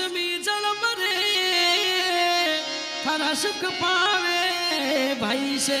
दुश्मी जन्म रे थारा सुख पावे भाई से।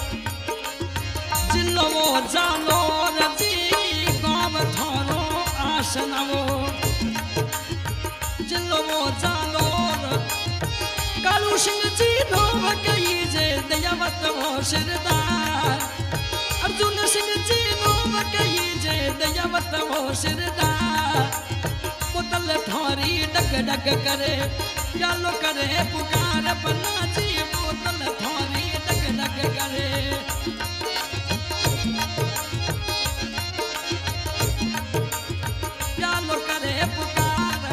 वत हो सरदार अर्जुन सिंह जी नो कही जय दयावत हो सरदार पुतल थोरी डग डग करे गालो करे पुकार बना जी, पुतल ठोरी डग डग करे। गालो करे पुकार,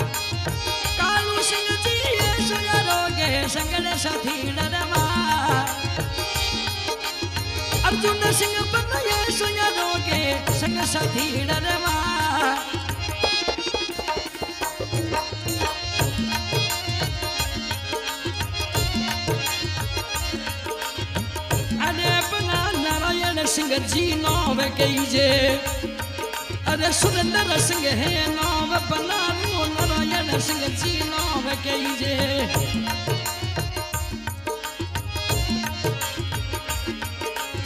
कालू सिंह जी सुन रोगे संगड़ सिंह बन ये सुयरोगे संग साथी डरमा अरे बना नारायण सिंह जी नाव कईजे अरे सुरेंद्र सिंह है नाव बना नारायण सिंह जी नाव कईजे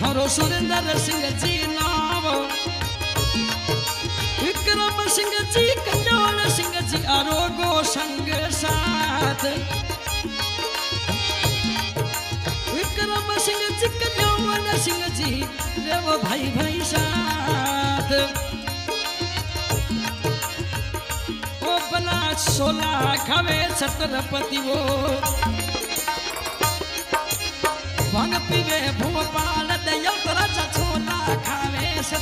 थारो सुरेंद्र सिंह जी नाव। विक्रम सिंह जी कंजोल सिंह जी, आरोगो संग साथ। विक्रम सिंह जी कन्यावन सिंह जी, देव भाई भाई साथ। बना सोला खावे छत्रपति वो। भंग पीवे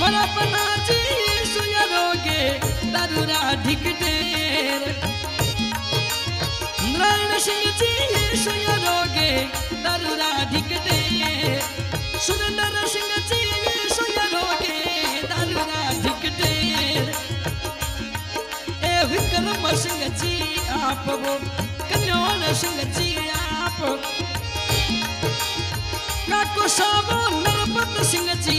मरा पना जी सुयरोगे दारूरा ढिकटेर नारायण सिंह जी सुयरोगे दारूरा ढिकटे सुरेंद्र सिंह जी सुयरोगे दारूरा ढिकटे ए विक्रम सिंह जी आप वो कन्योल सिंह जी आप काको सावो नरपत सिंह जी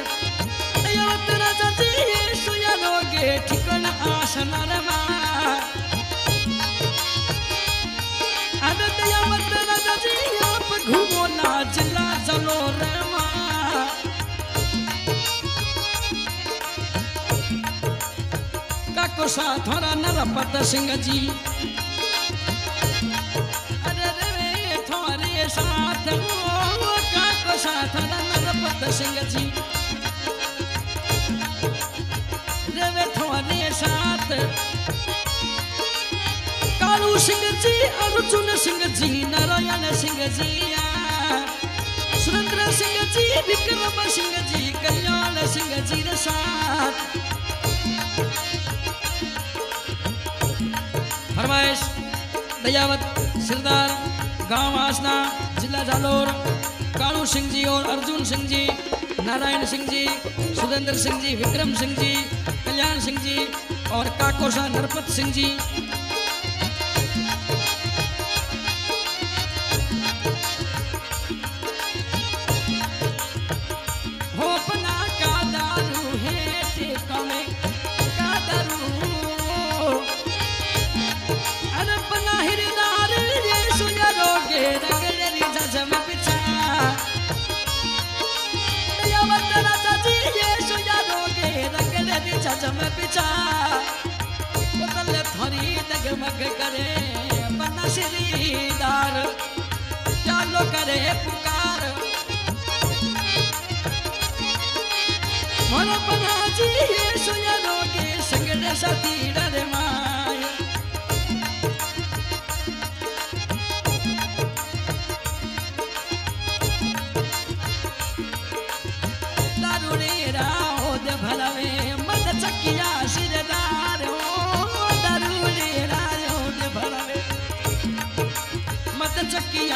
काको साथ हरा नरपत सिंह जी। अरे रे थोरे साथ काको साथ सिंह जी। रे थोरे साथ। कालू सिंह जी, अर्जुन सिंह जी, नारायण सिंह जी सुरेंद्र सिंह जी, विक्रम सिंह जी, कल्याण सिंह जी साथ। फरमाइश दयावत, सिरदार, गाँव आसना, जिला जालोर कालू सिंह जी और अर्जुन सिंह जी, नारायण सिंह जी, सुरेंद्र सिंह जी, विक्रम सिंह जी, कल्याण सिंह जी और काकोसा नरपत सिंह जी। श्रीदार। चालो करे पुकार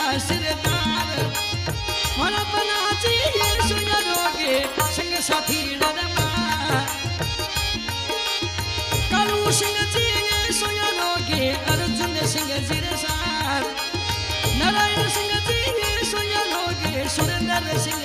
सिरदार मन बना चाहिए सुनरोगे संग साथी डरमा कालू सिंह ये सुनरोगे अर्जुन सिंह जी रे साथ नारायण सिंह सुरेंद्र सिंह